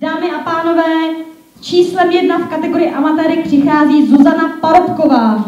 Dámy a pánové, číslem jedna v kategorii amatérek přichází Zuzana Parobková.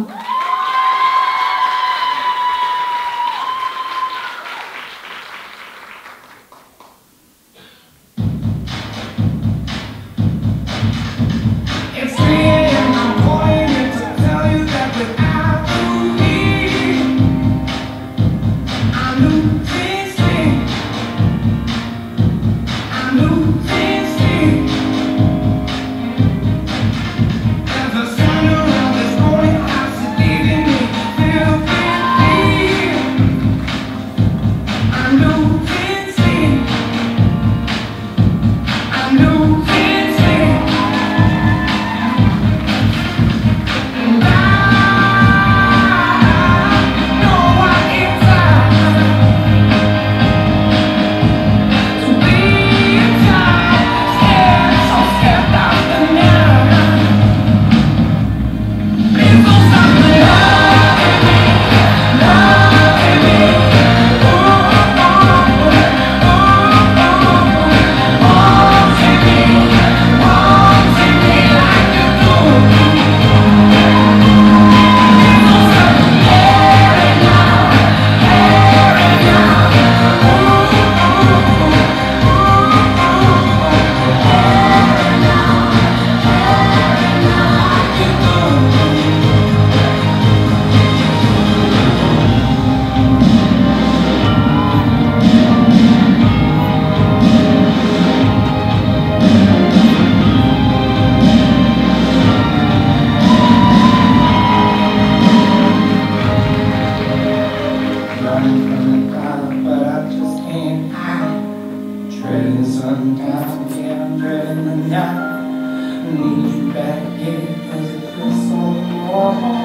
but I just can't hide. Treading sundown, yeah, I'm dreading the night. Need you back here, yeah, cause it feels so warm.